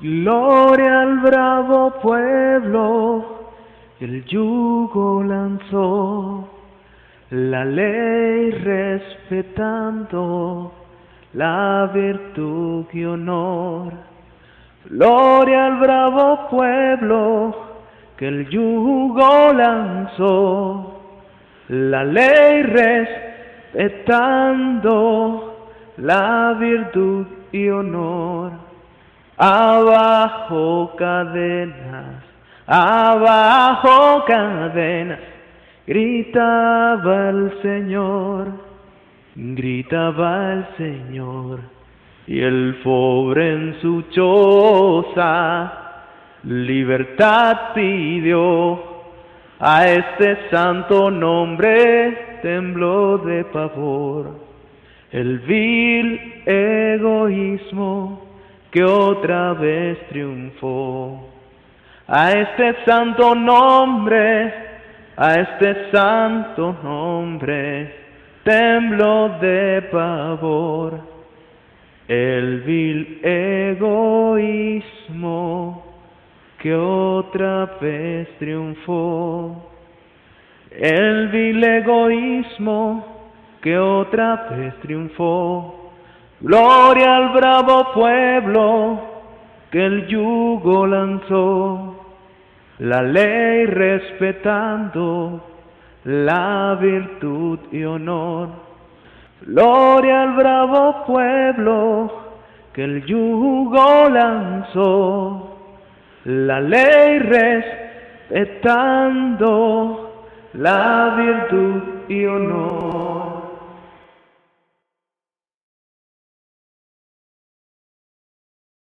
Gloria al bravo pueblo, el yugo lanzó, la ley respetando, la virtud y honor. Gloria al bravo pueblo, que el yugo lanzó, la ley respetando, la virtud y honor abajo cadenas, abajo cadenas, gritaba el Señor, gritaba el Señor, y el pobre en su choza libertad pidió, a este santo nombre tembló de pavor, el vil egoísmo que otra vez triunfó. A este santo nombre, a este santo nombre, tembló de pavor el vil egoísmo que otra vez triunfó. El vil egoísmo que otra vez triunfó Gloria al bravo pueblo que el yugo lanzó, la ley respetando, la virtud y honor. Gloria al bravo pueblo que el yugo lanzó, la ley respetando, la virtud y honor.